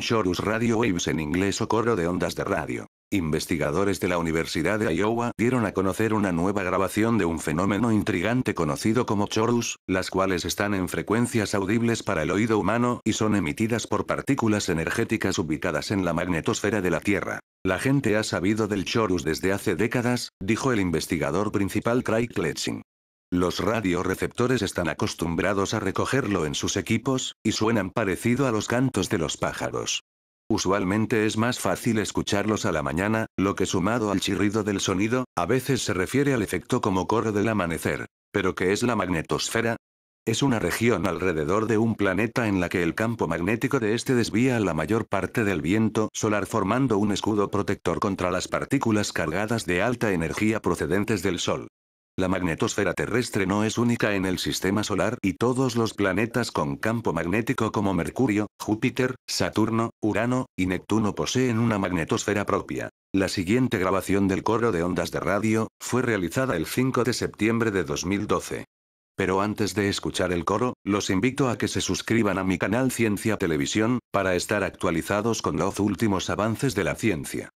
Chorus Radio Waves en inglés o coro de ondas de radio. Investigadores de la Universidad de Iowa dieron a conocer una nueva grabación de un fenómeno intrigante conocido como chorus, las cuales están en frecuencias audibles para el oído humano y son emitidas por partículas energéticas ubicadas en la magnetosfera de la Tierra. La gente ha sabido del chorus desde hace décadas, dijo el investigador principal Craig Kletzing. Los radioreceptores están acostumbrados a recogerlo en sus equipos, y suenan parecido a los cantos de los pájaros. Usualmente es más fácil escucharlos a la mañana, lo que sumado al chirrido del sonido, a veces se refiere al efecto como coro del amanecer. ¿Pero qué es la magnetosfera? Es una región alrededor de un planeta en la que el campo magnético de este desvía la mayor parte del viento solar formando un escudo protector contra las partículas cargadas de alta energía procedentes del Sol. La magnetosfera terrestre no es única en el sistema solar y todos los planetas con campo magnético como Mercurio, Júpiter, Saturno, Urano y Neptuno poseen una magnetosfera propia. La siguiente grabación del coro de ondas de radio fue realizada el 5 de septiembre de 2012. Pero antes de escuchar el coro, los invito a que se suscriban a mi canal Ciencia Televisión, para estar actualizados con los últimos avances de la ciencia.